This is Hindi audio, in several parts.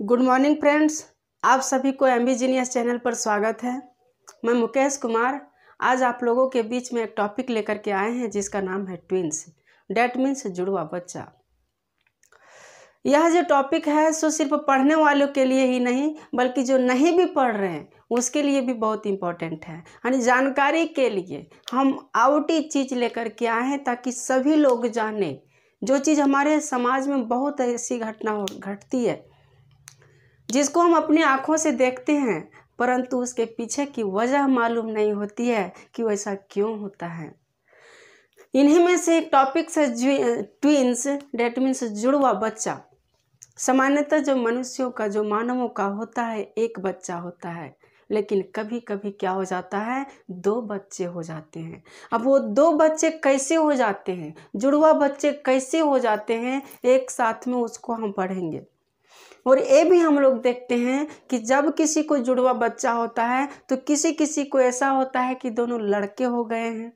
गुड मॉर्निंग फ्रेंड्स, आप सभी को एम चैनल पर स्वागत है। मैं मुकेश कुमार, आज आप लोगों के बीच में एक टॉपिक लेकर के आए हैं, जिसका नाम है ट्विंस डेट मीन्स जुड़वा बच्चा। यह जो टॉपिक है, सो सिर्फ़ पढ़ने वालों के लिए ही नहीं, बल्कि जो नहीं भी पढ़ रहे हैं, उसके लिए भी बहुत इम्पोर्टेंट है। यानी जानकारी के लिए हम आउटी चीज़ लेकर के आए हैं, ताकि सभी लोग जाने, जो चीज़ हमारे समाज में बहुत ऐसी घटना घटती है जिसको हम अपनी आँखों से देखते हैं, परंतु उसके पीछे की वजह मालूम नहीं होती है कि वैसा क्यों होता है। इन्हीं में से एक टॉपिक से ट्विंस डेट मीन्स जुड़वा बच्चा। सामान्यतः जो मनुष्यों का, जो मानवों का होता है, एक बच्चा होता है। लेकिन कभी कभी क्या हो जाता है? दो बच्चे हो जाते हैं। अब वो दो बच्चे कैसे हो जाते हैं? जुड़वा बच्चे कैसे हो जाते हैं? एक साथ में उसको हम पढ़ेंगे। और ये भी हम लोग देखते हैं कि जब किसी को जुड़वा बच्चा होता है तो किसी किसी को ऐसा होता है कि दोनों लड़के हो गए हैं।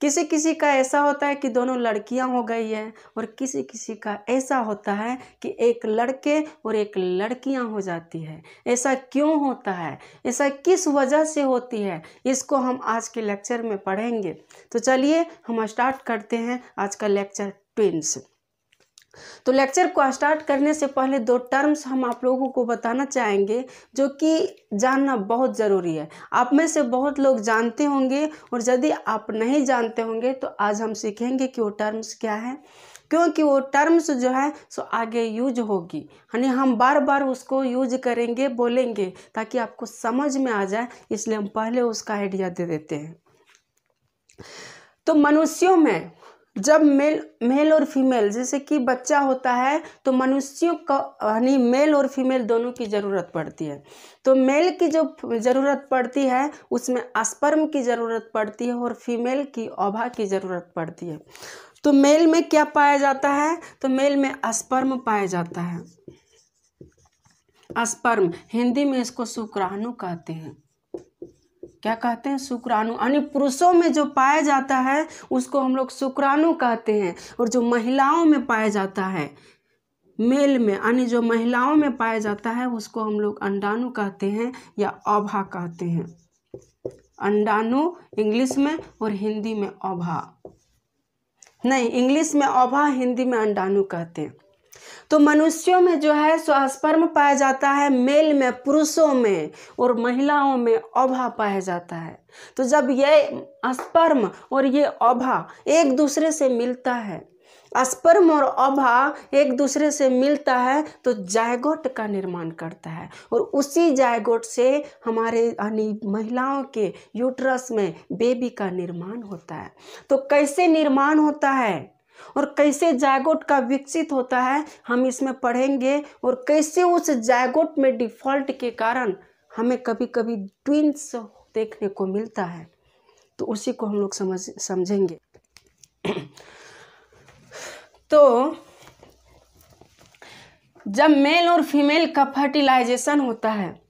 किसी किसी का ऐसा होता है कि दोनों लड़कियाँ हो गई है और किसी किसी का ऐसा होता है कि एक लड़के और एक लड़कियाँ हो जाती है। ऐसा क्यों होता है? ऐसा किस वजह से होती है? इसको हम आज के लेक्चर में पढ़ेंगे। तो चलिए हम स्टार्ट करते हैं आज का लेक्चर ट्विंस तो लेक्चर को स्टार्ट करने से पहले दो टर्म्स हम आप लोगों को बताना चाहेंगे, जो कि जानना बहुत ज़रूरी है। आप में से बहुत लोग जानते होंगे और यदि आप नहीं जानते होंगे तो आज हम सीखेंगे कि वो टर्म्स क्या है। क्योंकि वो टर्म्स जो है, सो आगे यूज़ होगी। यानी हम बार बार उसको यूज़ करेंगे, बोलेंगे, ताकि आपको समझ में आ जाए, इसलिए हम पहले उसका आइडिया दे देते हैं। तो मनुष्यों में जब मेल मेल और फीमेल, जैसे कि बच्चा होता है तो मनुष्यों का, यानी मेल और फीमेल दोनों की ज़रूरत पड़ती है। तो मेल की जो ज़रूरत पड़ती है, उसमें अस्पर्म की ज़रूरत पड़ती है और फीमेल की ओभा की ज़रूरत पड़ती है। तो मेल में क्या पाया जाता है? तो मेल में अस्पर्म पाया जाता है। अस्पर्म, हिंदी में इसको शुक्राणु कहते हैं। क्या कहते हैं? शुक्राणु। यानी पुरुषों में जो पाया जाता है, उसको हम लोग शुक्राणु कहते हैं और जो महिलाओं में पाया जाता है, मेल में, यानी जो महिलाओं में पाया जाता है, उसको हम लोग अंडाणु कहते हैं या अभा कहते हैं। अंडाणु इंग्लिश में और हिंदी में अभा। नहीं, इंग्लिश में अभा, हिंदी में अंडाणु कहते हैं। तो मनुष्यों में जो है सो, स्पर्म पाया जाता है मेल में, पुरुषों में और महिलाओं में अभा पाया जाता है। तो जब ये स्पर्म और ये अभा एक दूसरे से मिलता है, स्पर्म और अभा एक दूसरे से मिलता है तो जायगोट का निर्माण करता है और उसी जायगोट से हमारे, यानी महिलाओं के यूट्रस में बेबी का निर्माण होता है। तो कैसे निर्माण होता है? और कैसे जायगोट का विकसित होता है, हम इसमें पढ़ेंगे। और कैसे उस जायगोट में डिफ़ॉल्ट के कारण हमें कभी कभी ट्विंस देखने को मिलता है तो उसी को हम लोग समझ, समझेंगे। तो जब मेल और फीमेल का फर्टिलाइजेशन होता है,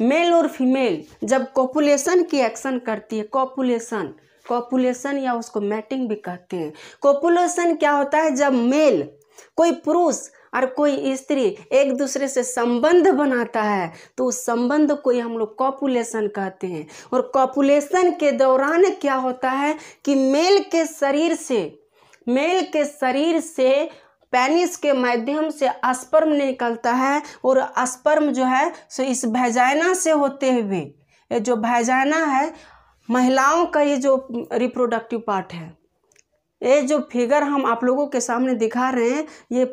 मेल और फीमेल जब कॉपुलेशन की एक्शन करती है, कॉपुलेशन कॉपुलेशन या उसको मैटिंग भी कहते हैं। कॉपुलेशन क्या होता है? जब मेल कोई पुरुष और कोई स्त्री एक दूसरे से संबंध बनाता है तो उस संबंध को ही हम लोग कॉपुलेशन कहते हैं। और कॉपुलेशन के दौरान क्या होता है कि मेल के शरीर से मेल के शरीर से पेनिस के माध्यम से अस्पर्म निकलता है और अस्पर्म जो है, सो इस भैजाइना से होते हुए, ये जो भैजाइना है महिलाओं का ये जो रिप्रोडक्टिव पार्ट है, ये जो फिगर हम आप लोगों के सामने दिखा रहे हैं, ये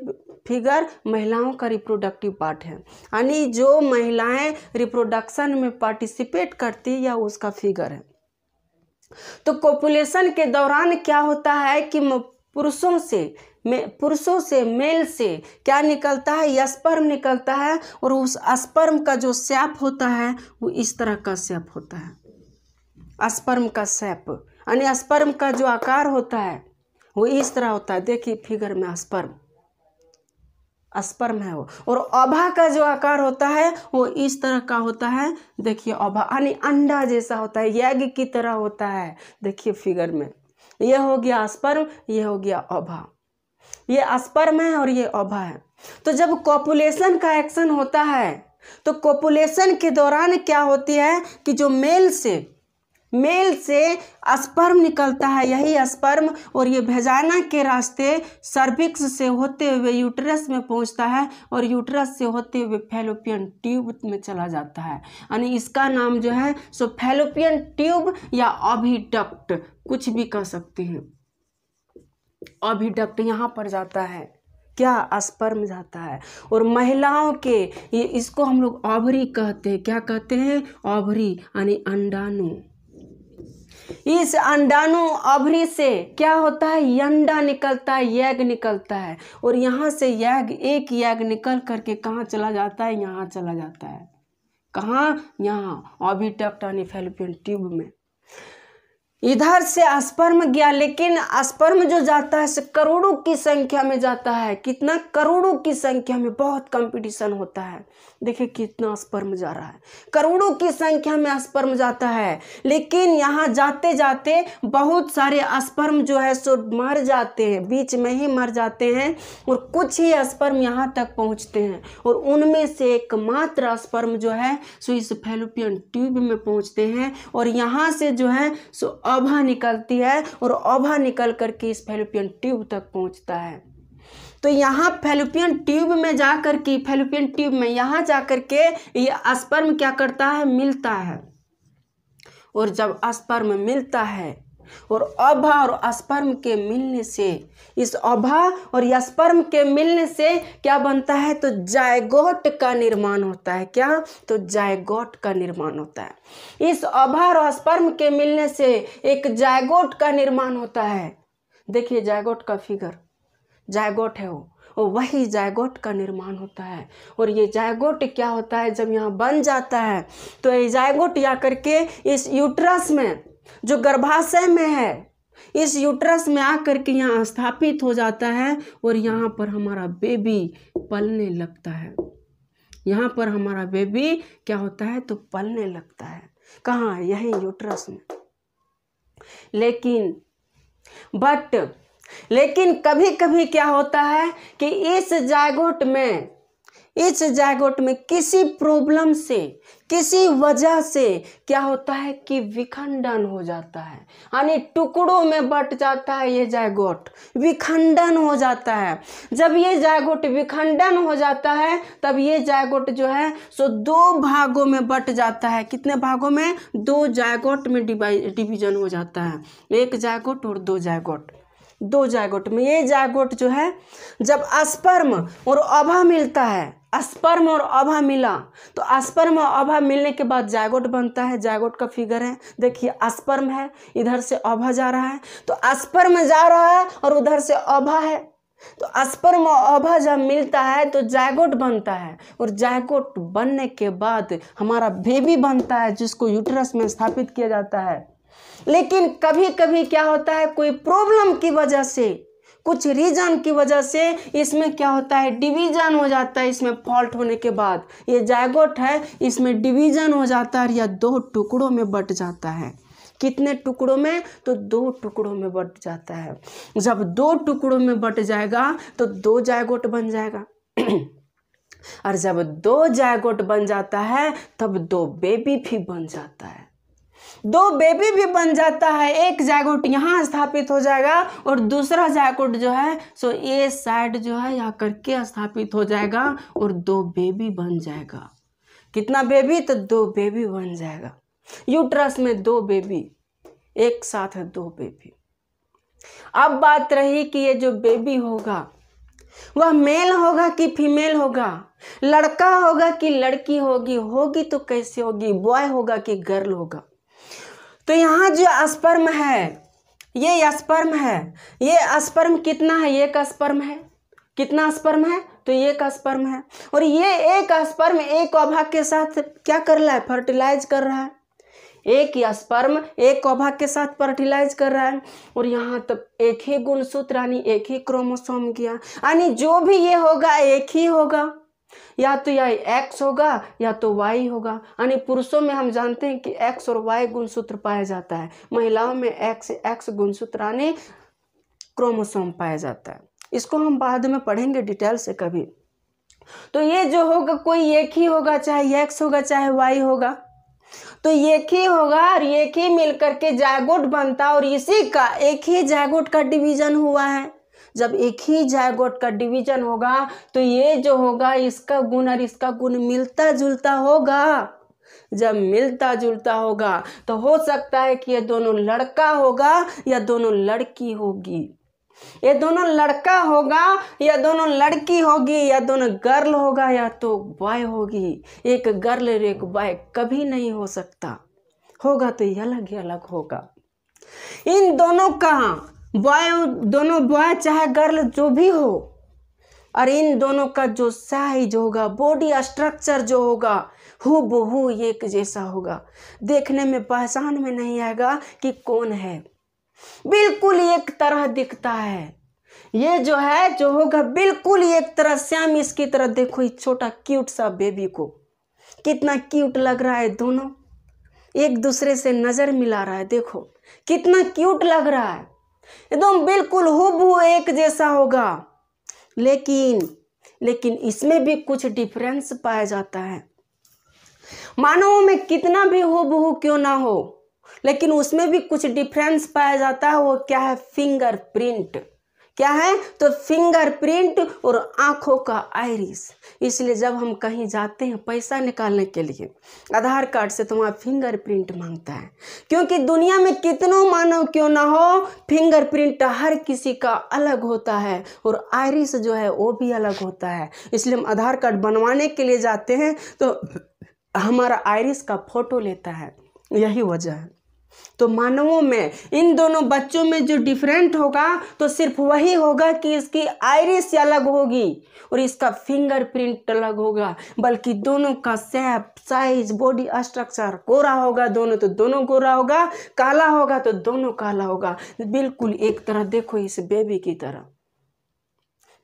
फिगर महिलाओं का रिप्रोडक्टिव पार्ट है। यानी जो महिलाएँ रिप्रोडक्शन में पार्टिसिपेट करती या उसका फिगर है। तो पॉपुलेशन के दौरान क्या होता है कि पुरुषों से पुरुषों से मेल से क्या निकलता है? स्पर्म निकलता है, और उस स्पर्म का जो सैप होता है, वो इस तरह का सैप होता है। स्पर्म का सेप, यानी स्पर्म का जो आकार होता है, वो इस तरह होता है। देखिए फिगर में अस्पर्म। अस्पर्म है वो। और अभा का जो आकार होता है, वो इस तरह का होता है। देखिए ओभा यानी अंडा जैसा होता है, यज्ञ की तरह होता है। देखिए फिगर में। ये हो गया स्पर्म ये हो गया अभा। ये स्पर्म है और ये अभा है। तो जब कॉपुलेशन का एक्शन होता है तो कॉपुलेशन के दौरान क्या होती है कि जो मेल से मेल से स्पर्म निकलता है, यही स्पर्म और ये भेजाना के रास्ते सर्विक्स से होते हुए यूटरस में पहुँचता है और यूटरस से होते हुए फेलोपियन ट्यूब में चला जाता है। यानी इसका नाम जो है, सो फेलोपियन ट्यूब या अभिडक्ट, कुछ भी कह सकते हैं। अभिडक्ट यहाँ पर जाता है, क्या स्पर्म जाता है। और महिलाओं के, ये इसको हम लोग ओवरी कहते हैं, क्या कहते हैं? ओवरी यानी अंडाणु। इस अंडाणु अभरी से क्या होता है? यंडा निकलता है यज्ञ निकलता है। और यहाँ से यज्ञ एक यज्ञ निकल करके कहाँ चला जाता है? यहाँ चला जाता है। कहाँ? यहाँ अभी यानी फेलोपियन ट्यूब में। इधर से स्पर्म गया, लेकिन स्पर्म जो जाता है करोड़ों की संख्या में जाता है। कितना करोड़ों की संख्या में बहुत कंपटीशन होता है। देखिए कितना स्पर्म जा रहा है। करोड़ों की संख्या में स्पर्म जाता है, लेकिन यहाँ जाते जाते बहुत सारे स्पर्म जो है, सो मर जाते हैं, बीच में ही मर जाते हैं, और कुछ ही स्पर्म यहाँ तक पहुँचते हैं, और उनमें से एकमात्र स्पर्म जो है, सो इस फेलोपियन ट्यूब में पहुँचते हैं, और यहाँ से जो है, सो अभा निकलती है और अभा निकल करके इस फेलोपियन ट्यूब तक पहुँचता है। तो यहाँ फेलोपियन ट्यूब में जा कर के, फेलोपियन ट्यूब में यहाँ जा कर के ये स्पर्म क्या करता है? मिलता है। और जब स्पर्म मिलता है और अभा और स्पर्म के मिलने से, इस अभा और स्पर्म के मिलने से क्या बनता है? तो जायगोट का निर्माण होता है। क्या? तो जायगोट का निर्माण होता है। इस अभा और स्पर्म के मिलने से एक जायगोट का निर्माण होता है। देखिए जायगोट का फिगर। जायगोट है वो। और वही जायगोट का निर्माण होता है। और ये जायगोट क्या होता है? जब यहाँ बन जाता है तो ये जायगोट या करके इस यूट्रस में जो गर्भाशय में है, इस यूट्रस में आकर के यहाँ स्थापित हो जाता है और यहाँ पर हमारा बेबी पलने लगता है। यहाँ पर हमारा बेबी क्या होता है? तो पलने लगता है। कहाँ? यही यूट्रस में। लेकिन बट लेकिन कभी कभी क्या होता है कि इस जायगोट में इस जायगोट में किसी प्रॉब्लम से, किसी वजह से क्या होता है कि विखंडन हो जाता है। यानी टुकड़ों में बट जाता है ये जायगोट विखंडन हो जाता है। जब ये जायगोट विखंडन हो जाता है, तब ये जायगोट जो है, सो दो भागों में बट जाता है। कितने भागों में? दो जायगोट में डिवीज़न हो जाता है। एक जायगोट और दो जायगोट दो जायगोट में। ये जायगोट जो है, जब अस्पर्म और अभा मिलता है, अस्पर्म और अभा मिला तो अस्पर्म और अभा मिलने के बाद जायगोट बनता है। जायगोट का फिगर है। देखिए, अस्पर्म है, इधर से अभा जा रहा है। तो अस्पर्म जा रहा है और उधर से अभा है। तो अस्पर्म और अभा जब मिलता है तो जायगोट बनता है। और जायगोट बनने के बाद हमारा बेबी बनता है, जिसको यूटरस में स्थापित किया जाता है। लेकिन कभी कभी क्या होता है, कोई प्रॉब्लम की वजह से, कुछ रीजन की वजह से इसमें क्या होता है डिवीज़न हो जाता है, इसमें फॉल्ट होने के बाद। ये जायगोट है, इसमें डिवीज़न हो जाता है या दो टुकड़ों में बट जाता है। कितने टुकड़ों में? तो दो टुकड़ों में बट जाता है। जब दो टुकड़ों में बट जाएगा तो दो जायगोट बन जाएगा। और जब दो जायगोट बन जाता है, तब दो बेबी भी बन जाता है। दो बेबी भी बन जाता है, एक जैकोट यहाँ स्थापित हो जाएगा और दूसरा जैकोट जो है, सो ये साइड जो है यहाँ करके स्थापित हो जाएगा और दो बेबी बन जाएगा। कितना बेबी? तो दो बेबी बन जाएगा। यूट्रस में दो बेबी, एक साथ है दो बेबी। अब बात रही कि ये जो बेबी होगा, वह मेल होगा कि फीमेल होगा? लड़का होगा कि लड़की होगी? होगी तो कैसे होगी? बॉय होगा कि गर्ल होगा? तो यहाँ जो स्पर्म है, ये स्पर्म है, ये स्पर्म कितना है? एक स्पर्म है। कितना स्पर्म है? तो एक स्पर्म है। और ये एक स्पर्म एक ओभा के साथ क्या कर रहा है? फर्टिलाइज कर रहा है। एक स्पर्म एक ओभा के साथ फर्टिलाइज कर रहा है। और यहाँ तक एक ही गुणसूत्र, यानी एक ही क्रोमोसोम किया। यानी जो भी ये होगा, एक ही होगा। या तो यह एक्स होगा, या तो वाई होगा। यानी पुरुषों में हम जानते हैं कि एक्स और वाई गुणसूत्र पाया जाता है। महिलाओं में एक्स एक्स गुणसूत्र यानी क्रोमोसोम पाया जाता है। इसको हम बाद में पढ़ेंगे डिटेल से कभी। तो ये जो होगा, कोई एक ही होगा, चाहे एक्स होगा, चाहे वाई होगा। तो एक ही होगा और एक ही मिलकर के जायगोट बनता और इसी का एक ही जायगोट का डिवीज़न हुआ है। जब एक ही जायगोट का डिवीज़न होगा तो ये जो होगा, इसका गुण और इसका गुण मिलता जुलता होगा। जब मिलता जुलता होगा तो हो सकता है कि ये दोनों लड़का होगा या दोनों लड़की होगी। ये दोनों लड़का होगा या दोनों लड़की होगी, या दोनों गर्ल होगा या तो बॉय होगी। एक गर्ल और एक बॉय कभी नहीं हो सकता। होगा तो अलग ही अलग होगा। इन दोनों का बॉय दोनों बॉय चाहे गर्ल जो भी हो, और इन दोनों का जो साइज़ होगा बॉडी स्ट्रक्चर जो होगा हु बहु एक जैसा होगा। देखने में, पहचान में नहीं आएगा कि कौन है। बिल्कुल एक तरह दिखता है। ये जो है, जो होगा, बिल्कुल एक तरह श्याम इसकी तरह देखो इस छोटा क्यूट सा बेबी को। कितना क्यूट लग रहा है दोनों। एक दूसरे से नज़र मिला रहा है, देखो। कितना क्यूट लग रहा है। एकदम बिल्कुल हुबहू एक जैसा होगा। लेकिन लेकिन इसमें भी कुछ डिफरेंस पाया जाता है। मानवों में कितना भी हुबहू क्यों ना हो, लेकिन उसमें भी कुछ डिफरेंस पाया जाता है, वो क्या है? फिंगरप्रिंट प्रिंट क्या है? तो फिंगर प्रिंट और आँखों का आयरिस इसलिए जब हम कहीं जाते हैं पैसा निकालने के लिए, आधार कार्ड से तो वहाँ फिंगर प्रिंट माँगता है। क्योंकि दुनिया में कितनों मानव क्यों ना हो फिंगर प्रिंट हर किसी का अलग होता है और आयरिस जो है वो भी अलग होता है। इसलिए हम आधार कार्ड बनवाने के लिए जाते हैं तो हमारा आयरिस का फ़ोटो लेता है। यही वजह है। तो मानवों में, इन दोनों बच्चों में जो डिफरेंट होगा तो सिर्फ़ वही होगा कि इसकी आइरिस अलग होगी और इसका फिंगरप्रिंट अलग होगा। बल्कि दोनों का सेप साइज़ बॉडी स्ट्रक्चर गोरा होगा, दोनों तो दोनों गोरा होगा, काला होगा तो दोनों काला होगा। बिल्कुल एक तरह देखो इस बेबी की तरह।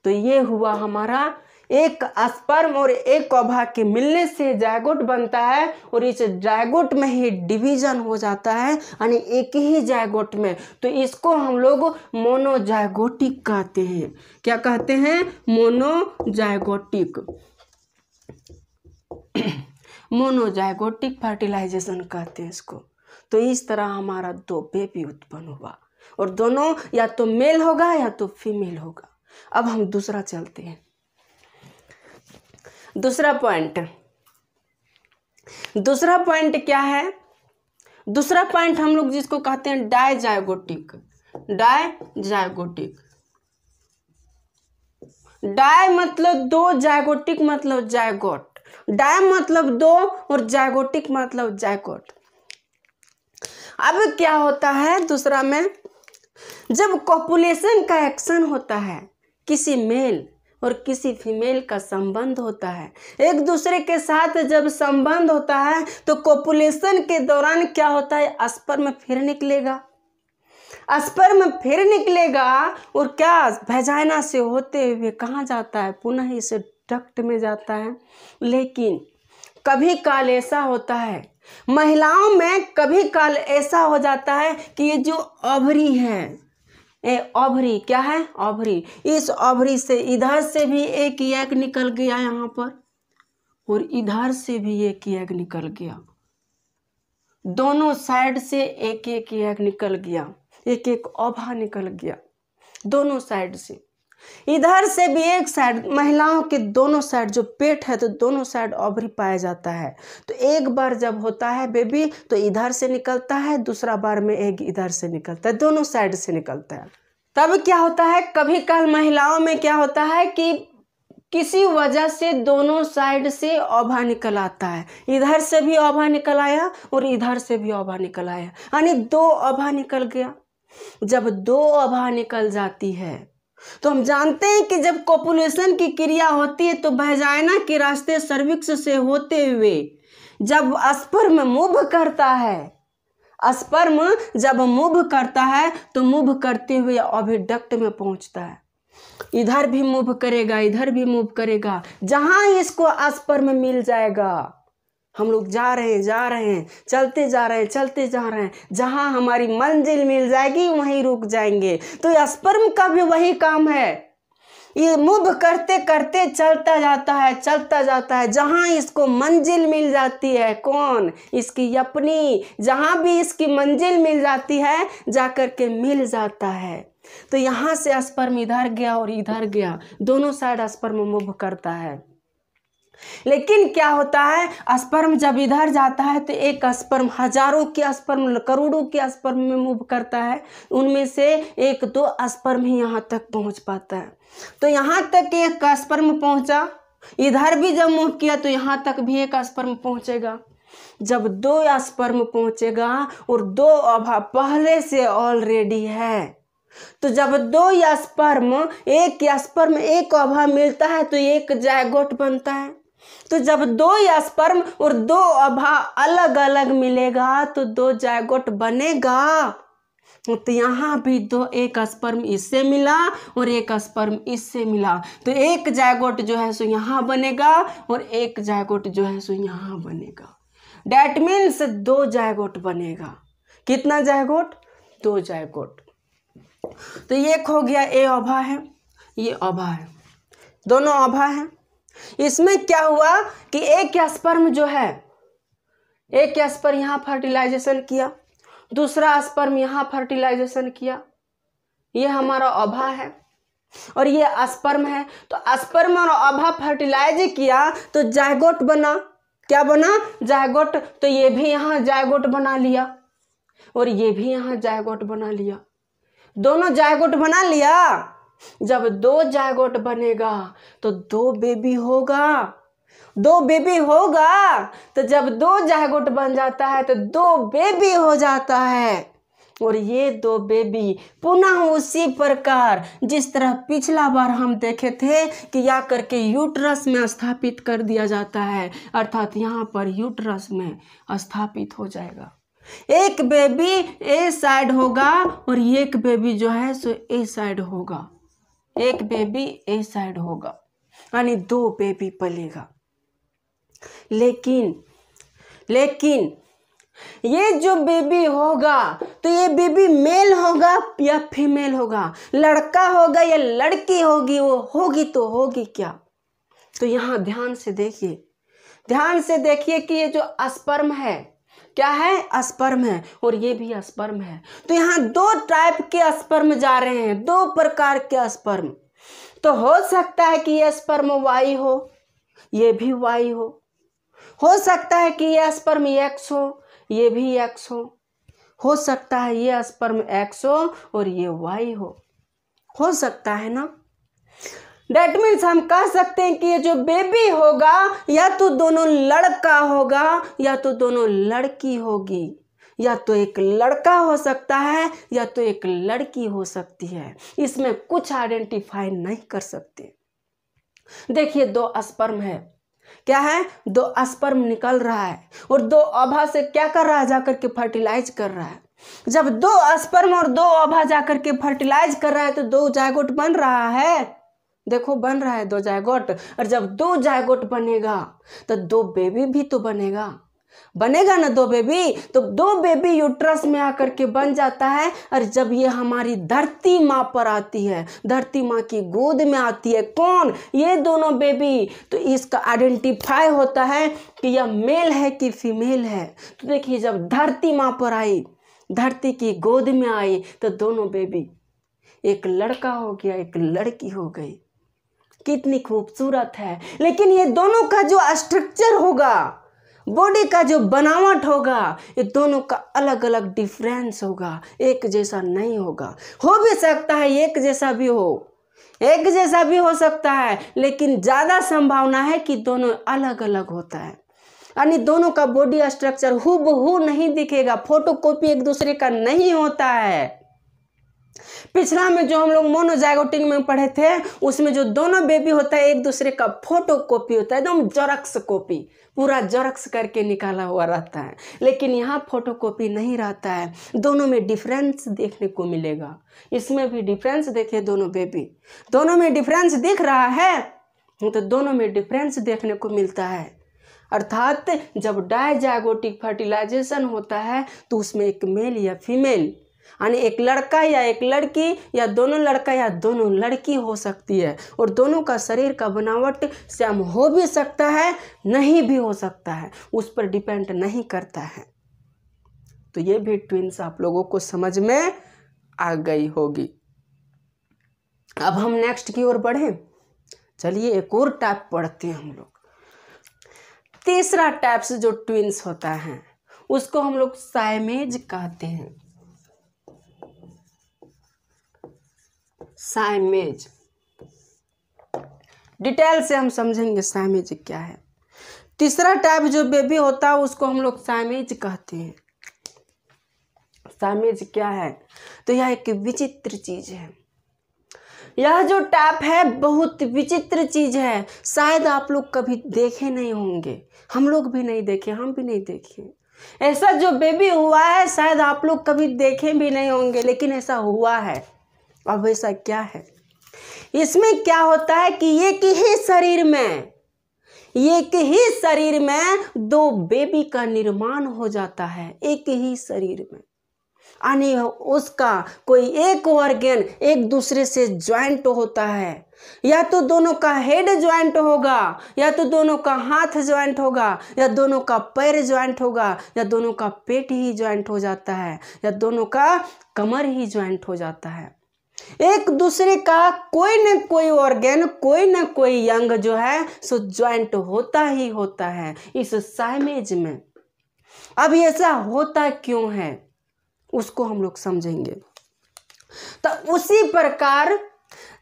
तो ये हुआ हमारा एक स्पर्म और एक ओभा के मिलने से जायगोट बनता है और इस जायगोट में ही डिवीज़न हो जाता है, यानी एक ही जायगोट में। तो इसको हम लोग मोनोजायगोटिक कहते हैं। क्या कहते हैं? मोनोजायगोटिक। मोनोजायगोटिक फर्टिलाइजेशन कहते हैं इसको। तो इस तरह हमारा दो बेबी उत्पन्न हुआ। और दोनों या तो मेल होगा या तो फीमेल होगा। अब हम दूसरा चलते हैं। दूसरा पॉइंट दूसरा पॉइंट क्या है? दूसरा पॉइंट हम लोग जिसको कहते हैं डायजाइगोटिक डायजाइगोटिक डाय मतलब दो जायगोटिक मतलब जायगोट डाय मतलब दो और जायगोटिक मतलब जायगोट अब क्या होता है दूसरा में? जब कॉपुलेशन का एक्शन होता है, किसी मेल और किसी फीमेल का संबंध होता है। एक दूसरे के साथ जब संबंध होता है तो कोपुलेशन के दौरान क्या होता है? स्पर्म फिर निकलेगा। स्पर्म फिर निकलेगा और क्या भैजाइना से होते हुए कहाँ जाता है? पुनः इस डक्ट में जाता है। लेकिन कभी काल ऐसा होता है। महिलाओं में कभी काल ऐसा हो जाता है कि ये जो अभरी है ए ओभरी क्या है ओभरी इस ओभरी से, इधर से भी एक यज्ञ निकल गया यहाँ पर, और इधर से भी एक यज्ञ निकल गया। दोनों साइड से एक एक यज्ञ निकल गया एक एक ओभा निकल गया, दोनों साइड से। इधर से भी एक साइड महिलाओं के दोनों साइड जो पेट है तो दोनों साइड ओवरी पाया जाता है। तो एक बार जब होता है बेबी तो इधर से निकलता है, दूसरा बार में एक इधर से निकलता है, दोनों साइड से निकलता है। तब क्या होता है? कभी कल महिलाओं में क्या होता है कि किसी वजह से दोनों साइड से ओभा निकल आता है। इधर से भी ओभा निकल आया और इधर से भी ओभा निकल आया। यानी दो ओभा निकल गया। जब दो ओभा निकल जाती है तो हम जानते हैं कि जब कॉपुलेशन की क्रिया होती है तो बहजाइना के रास्ते सर्विक्स से होते हुए जब स्पर्म मूव करता है स्पर्म जब मूव करता है तो मूव करते हुए ऑबिडक्ट में पहुँचता है। इधर भी मूव करेगा, इधर भी मूव करेगा, जहाँ इसको स्पर्म मिल जाएगा। हम लोग जा रहे हैं, जा रहे हैं, चलते जा रहे हैं, चलते जा रहे हैं। जहाँ हमारी मंजिल मिल जाएगी, वहीं रुक जाएँगे। तो स्पर्म का भी वही काम है। ये मूव करते करते चलता जाता है, चलता जाता है। जहाँ इसको मंजिल मिल जाती है, कौन? इसकी अपनी। जहाँ भी इसकी मंजिल मिल जाती है जा कर के मिल जाता है। तो यहाँ से स्पर्म इधर गया और इधर गया। दोनों साइड स्पर्म मूव करता है। लेकिन क्या होता है स्पर्म जब इधर जाता है तो एक स्पर्म हज़ारों के स्पर्म करोड़ों के स्पर्म में मूव करता है, उनमें से एक दो स्पर्म ही यहाँ तक पहुँच पाता है। तो यहाँ तक एक स्पर्म पहुँचा, इधर भी जब मूव किया तो यहाँ तक भी एक स्पर्म पहुँचेगा। जब दो स्पर्म पहुँचेगा और दो अभाव पहले से ऑलरेडी है तो जब दो स्पर्म एक स्पर्म एक अभाव मिलता है तो एक जायगोट बनता है। तो जब दो स्पर्म और दो अभा अलग अलग मिलेगा तो दो जायगोट बनेगा। तो यहाँ भी दो, एक स्पर्म इससे मिला और एक स्पर्म इससे मिला। तो एक जायगोट जो है सो यहाँ बनेगा और एक जायगोट जो है सो यहाँ बनेगा। डैट मीन्स दो जायगोट बनेगा। कितना जायगोट? दो जायगोट। तो एक हो गया, ए अभा है, ये अभा है। दोनों अभा हैं। इसमें क्या हुआ कि एक स्पर्म जो है, एक स्पर्म यहाँ फर्टिलाइजेशन किया, दूसरा स्पर्म यहाँ फर्टिलाइजेशन किया। ये हमारा अभा है और ये स्पर्म है। तो स्पर्म और अभा फर्टिलाइज किया तो जायगोट बना। क्या बना? जायगोट। तो ये भी यहाँ जायगोट बना लिया और ये भी यहाँ जायगोट बना लिया। दोनों जायगोट बना लिया। जब दो जायगोट बनेगा तो दो बेबी होगा। दो बेबी होगा तो जब दो जायगोट बन जाता है तो दो बेबी हो जाता है। और ये दो बेबी पुनः उसी प्रकार, जिस तरह पिछला बार हम देखे थे कि या करके यूट्रस में स्थापित कर दिया जाता है, अर्थात यहाँ पर यूट्रस में स्थापित हो जाएगा। एक बेबी ए साइड होगा और एक बेबी जो है सो ए साइड होगा। एक बेबी ए साइड होगा, यानी दो बेबी पलेगा। लेकिन लेकिन, ये जो बेबी होगा तो ये बेबी मेल होगा या फीमेल होगा? लड़का होगा या लड़की होगी, वो होगी तो होगी क्या? तो यहाँ ध्यान से देखिए, ध्यान से देखिए कि ये जो अस्पर्म है क्या है? स्पर्म है। और ये भी स्पर्म है। तो यहाँ दो टाइप के स्पर्म जा रहे हैं। दो प्रकार के स्पर्म तो हो सकता है कि ये स्पर्म वाई हो, ये भी वाई हो। हो सकता है कि ये स्पर्म एक्स हो, ये भी एक्स हो। हो सकता है ये स्पर्म एक्स हो और ये वाई हो। हो सकता है ना? डेट मीन्स हम कह सकते हैं कि ये जो बेबी होगा, या तो दोनों लड़का होगा, या तो दोनों लड़की होगी। या तो एक लड़का हो सकता है, या तो एक लड़की हो सकती है। इसमें कुछ आइडेंटिफाई नहीं कर सकते। देखिए, दो स्पर्म है। क्या है? दो स्पर्म निकल रहा है। और दो अभा से क्या कर रहा है? जाकर के फर्टिलाइज कर रहा है। जब दो स्पर्म और दो अभा जाकर के फर्टिलाइज कर रहा है तो दो जायगोट बन रहा है। देखो, बन रहा है दो जायगोट, और जब दो जायगोट बनेगा तो दो बेबी भी तो बनेगा। बनेगा ना दो बेबी तो दो बेबी यूट्रस में आकर के बन जाता है, और जब ये हमारी धरती माँ पर आती है, धरती माँ की गोद में आती है, कौन? ये दोनों बेबी तो इसका आइडेंटिफाई होता है कि यह मेल है कि फीमेल है। तो देखिए, जब धरती माँ पर आई, धरती की गोद में आई तो दोनों बेबी एक लड़का हो गया, एक लड़की हो गई। कितनी खूबसूरत है। लेकिन ये दोनों का जो स्ट्रक्चर होगा बॉडी का जो बनावट होगा, ये दोनों का अलग अलग डिफरेंस होगा। एक जैसा नहीं होगा। हो भी सकता है, एक जैसा भी हो। एक जैसा भी हो सकता है, लेकिन ज़्यादा संभावना है कि दोनों अलग अलग होता है। यानी दोनों का बॉडी स्ट्रक्चर हु नहीं दिखेगा। फ़ोटो कॉपी एक दूसरे का नहीं होता है। पिछला में जो हम लोग मोनोजाइगोटिक में पढ़े थे, उसमें जो दोनों बेबी होता है, एक दूसरे का फ़ोटो कॉपी होता है, एकदम जरक्स कॉपी पूरा जरक्स करके निकाला हुआ रहता है। लेकिन यहाँ फ़ोटो कॉपी नहीं रहता है। दोनों में डिफरेंस देखने को मिलेगा। इसमें भी डिफरेंस देखिए दोनों बेबी दोनों में डिफरेंस दिख रहा है तो दोनों में डिफरेंस देखने को मिलता है। अर्थात जब डायजागोटिक फर्टिलाइजेशन होता है तो उसमें एक मेल या फीमेल यानी एक लड़का या एक लड़की या दोनों लड़का या दोनों लड़की हो सकती है। और दोनों का शरीर का बनावट सेम हो भी सकता है, नहीं भी हो सकता है। उस पर डिपेंड नहीं करता है। तो ये भी ट्विंस आप लोगों को समझ में आ गई होगी। अब हम नेक्स्ट की ओर बढ़े। चलिए एक और टाइप पढ़ते हैं हम लोग। तीसरा टाइप्स जो ट्विंस होता है, उसको हम लोग साइमेज कहते हैं। साइमेज। डिटेल से हम समझेंगे साइमेज क्या है। तीसरा टाइप जो बेबी होता है, उसको हम लोग साइमेज कहते हैं। साइमेज क्या है? तो यह एक विचित्र चीज़ है। यह जो टैप है, बहुत विचित्र चीज़ है। शायद आप लोग कभी देखे नहीं होंगे। हम लोग भी नहीं देखे, हम भी नहीं देखे। ऐसा जो बेबी हुआ है, शायद आप लोग कभी देखे भी नहीं होंगे, लेकिन ऐसा हुआ है। अब ऐसा क्या है? इसमें क्या होता है कि एक ही शरीर में, एक ही शरीर में दो बेबी का निर्माण हो जाता है, एक ही शरीर में। यानी उसका कोई एक ऑर्गेन एक दूसरे से ज्वाइंट होता है। या तो दोनों का हेड ज्वाइंट होगा, या तो दोनों का हाथ ज्वाइंट होगा, या दोनों का पैर ज्वाइंट होगा, या दोनों का पेट ही ज्वाइंट हो जाता है, या दोनों का कमर ही ज्वाइंट हो जाता है। एक दूसरे का कोई ना कोई ऑर्गेन कोई ना कोई यंग जो है, सो ज्वाइंट होता ही होता है इस साइमेज में। अब ऐसा होता क्यों है, उसको हम लोग समझेंगे। तो उसी प्रकार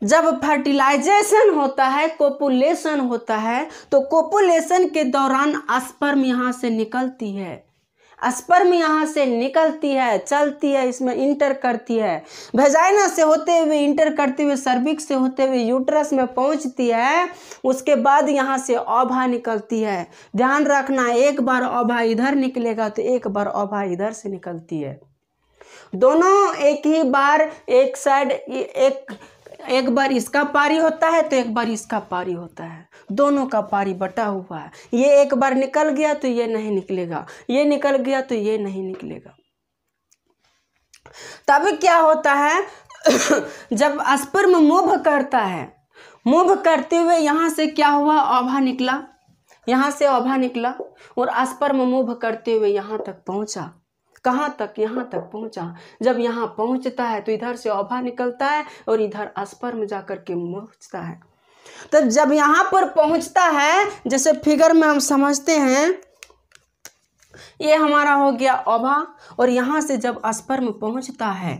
जब फर्टिलाइजेशन होता है कोपुलेशन होता है तो कोपुलेशन के दौरान स्पर्म यहाँ से निकलती है। स्पर्म यहाँ से निकलती है, चलती है, इसमें इंटर करती है। भेजाइना से होते हुए, इंटर करते हुए सर्विक से होते हुए यूट्रस में पहुँचती है, उसके बाद यहाँ से ओभा निकलती है। ध्यान रखना, एक बार ओभा इधर निकलेगा तो एक बार ओभा इधर से निकलती है। दोनों एक ही बार, एक साइड एक एक बार इसका पारी होता है तो एक बार इसका पारी होता है। दोनों का पारी बटा हुआ है। ये एक बार निकल गया तो ये नहीं निकलेगा। ये निकल गया तो ये नहीं निकलेगा। तब क्या होता है? जब स्पर्म मूव करता है मूव करते हुए यहाँ से क्या हुआ? ओभा निकला। यहाँ से ओभा निकला और स्पर्म मूव करते हुए यहाँ तक पहुँचा। कहाँ तक, यहाँ तक पहुँचा? जब यहाँ पहुँचता है तो इधर से ओभा निकलता है और इधर स्पर्म जाकर के पहुँचता है। तो जब यहाँ पर पहुँचता है, जैसे फिगर में हम समझते हैं, ये हमारा हो गया ओभा और यहाँ से जब स्पर्म पहुँचता है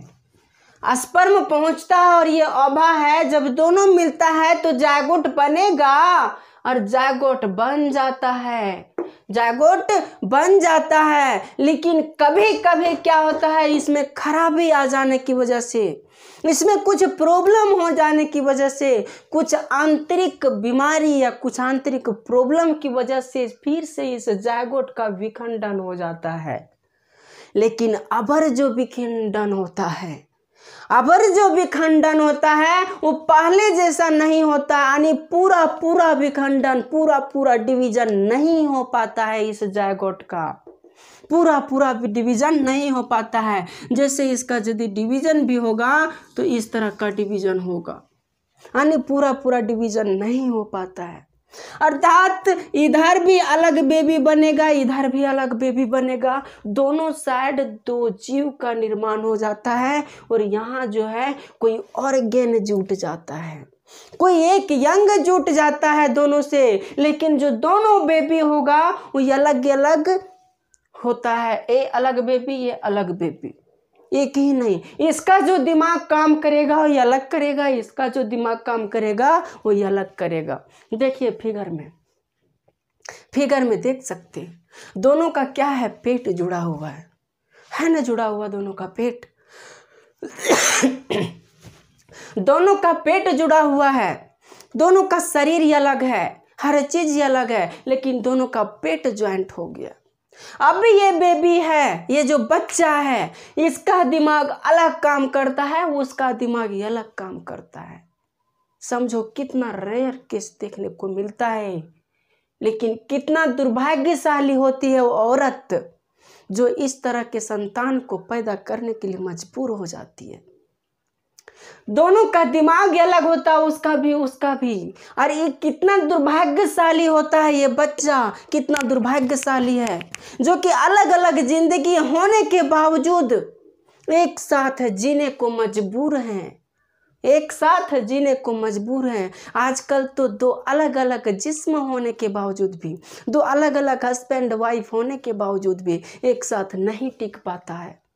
स्पर्म पहुँचता है और ये ओभा है, जब दोनों मिलता है तो जागोट बनेगा। और जागोट बन जाता है। जागोट बन जाता है, लेकिन कभी कभी क्या होता है, इसमें खराबी आ जाने की वजह से, इसमें कुछ प्रॉब्लम हो जाने की वजह से, कुछ आंतरिक बीमारी या कुछ आंतरिक प्रॉब्लम की वजह से फिर से इस जागोट का विखंडन हो जाता है। लेकिन अबर जो विखंडन होता है अबर जो विखंडन होता है, वो पहले जैसा नहीं होता, यानी पूरा पूरा विखंडन पूरा पूरा डिवीज़न नहीं हो पाता है इस जायगोट का। पूरा पूरा डिवीज़न नहीं हो पाता है। जैसे इसका यदि डिवीज़न भी होगा तो इस तरह का डिवीज़न होगा। यानी पूरा पूरा डिवीज़न नहीं हो पाता है। अर्थात इधर भी अलग बेबी बनेगा, इधर भी अलग बेबी बनेगा। दोनों साइड दो जीव का निर्माण हो जाता है और यहाँ जो है कोई ऑर्गेन जुट जाता है। कोई एक यंग जुट जाता है दोनों से, लेकिन जो दोनों बेबी होगा, वो अलग अलग होता है। ए अलग बेबी ये अलग बेबी एक ही नहीं। इसका जो दिमाग काम करेगा वो अलग करेगा। इसका जो दिमाग काम करेगा वो अलग करेगा। देखिए, फिगर में फिगर में देख सकते दोनों का क्या है? पेट जुड़ा हुआ है। है ना जुड़ा हुआ दोनों का पेट? दोनों का पेट जुड़ा हुआ है। दोनों का शरीर अलग है। हर चीज़ अलग है। लेकिन दोनों का पेट ज्वाइंट हो गया। अब ये बेबी है, ये जो बच्चा है, इसका दिमाग अलग काम करता है, उसका दिमाग अलग काम करता है। समझो कितना रेयर केस देखने को मिलता है। लेकिन कितना दुर्भाग्यशाली होती है वो औरत, जो इस तरह के संतान को पैदा करने के लिए मजबूर हो जाती है। दोनों का दिमाग अलग होता है, उसका भी उसका भी। और ये कितना दुर्भाग्यशाली होता है ये बच्चा, कितना दुर्भाग्यशाली है। जो कि अलग अलग ज़िंदगी होने के बावजूद एक साथ जीने को मजबूर हैं। एक साथ जीने को मजबूर हैं। आजकल तो दो अलग अलग जिस्म होने के बावजूद भी, दो अलग अलग हस्बैंड वाइफ होने के बावजूद भी एक साथ नहीं टिक पाता है।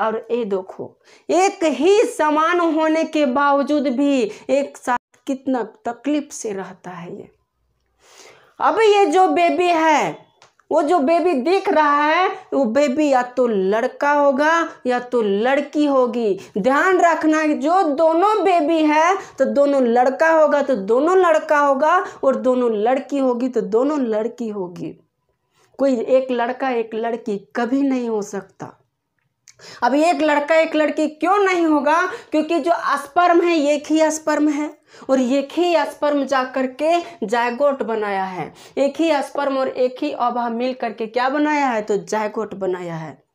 और ये देखो, एक ही समान होने के बावजूद भी एक साथ कितना तकलीफ़ से रहता है ये। अब ये जो बेबी है, वो जो बेबी दिख रहा है, वो बेबी या तो लड़का होगा या तो लड़की होगी। ध्यान रखना जो दोनों बेबी है तो दोनों लड़का होगा तो दोनों लड़का होगा और दोनों लड़की होगी तो दोनों लड़की होगी। कोई एक लड़का, एक लड़की कभी नहीं हो सकता। अब एक लड़का, एक लड़की क्यों नहीं होगा? क्योंकि जो अस्पर्म है, एक ही अस्पर्म है। और एक ही अस्पर्म जा करके जायगोट बनाया है। एक ही अस्पर्म और एक ही अभा मिल करके क्या बनाया है? तो जायगोट बनाया है।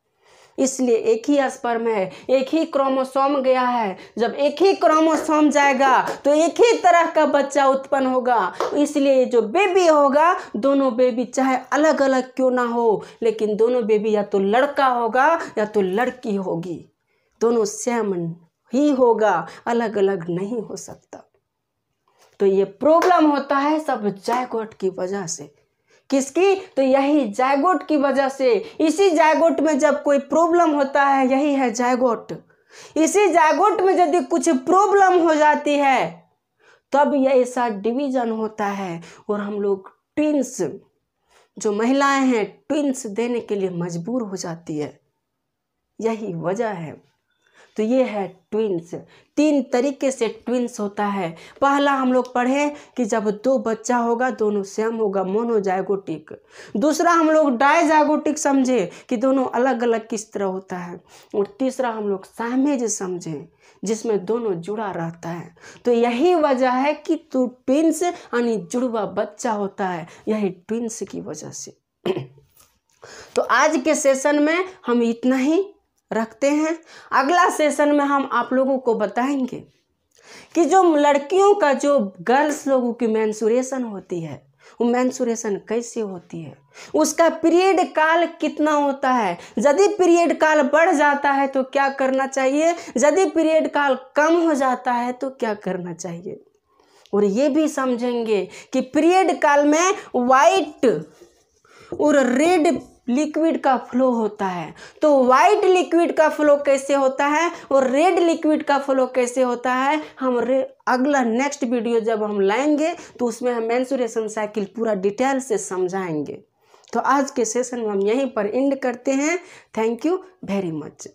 इसलिए एक ही स्पर्म है, एक ही क्रोमोसोम गया है। जब एक ही क्रोमोसोम जाएगा तो एक ही तरह का बच्चा उत्पन्न होगा। इसलिए जो बेबी होगा, दोनों बेबी चाहे अलग अलग क्यों ना हो, लेकिन दोनों बेबी या तो लड़का होगा, या तो लड़की होगी। दोनों सेम ही होगा अलग अलग नहीं हो सकता। तो ये प्रॉब्लम होता है सब जैकोट की वजह से। किसकी? तो यही जायगोट की वजह से। इसी जायगोट में जब कोई प्रॉब्लम होता है, यही है जायगोट। इसी जायगोट में यदि कुछ प्रॉब्लम हो जाती है, तब यह ऐसा डिवीज़न होता है और हम लोग ट्विंस जो महिलाएँ हैं ट्विंस देने के लिए मजबूर हो जाती है। यही वजह है। तो ये है ट्विंस तीन तरीके से ट्विंस होता है। पहला हम लोग पढ़े कि जब दो बच्चा होगा, दोनों सेम होगा मोनोजाइगोटिक दूसरा हम लोग डायजाइगोटिक समझे कि दोनों अलग अलग किस तरह होता है। और तीसरा हम लोग सामेज समझें, जिसमें दोनों जुड़ा रहता है। तो यही वजह है कि तो ट्विंस यानी जुड़वा बच्चा होता है। यही ट्विंस की वजह से। तो आज के सेशन में हम इतना ही। रखते हैं। अगला सेशन में हम आप लोगों को बताएँगे कि जो लड़कियों का जो गर्ल्स लोगों की मैंसुरेशन होती है, वो मैंसुरेशन कैसे होती है? उसका पीरियड काल कितना होता है? यदि पीरियड काल बढ़ जाता है तो क्या करना चाहिए? यदि पीरियड काल कम हो जाता है तो क्या करना चाहिए? और ये भी समझेंगे कि पीरियड काल में वाइट और रेड लिक्विड का फ्लो होता है। तो वाइट लिक्विड का फ्लो कैसे होता है और रेड लिक्विड का फ्लो कैसे होता है, हम अगला नेक्स्ट वीडियो जब हम लाएँगे तो उसमें हम मैंसुरेशन साइकिल पूरा डिटेल से समझाएँगे। तो आज के सेशन में हम यहीं पर एंड करते हैं। Thank you very much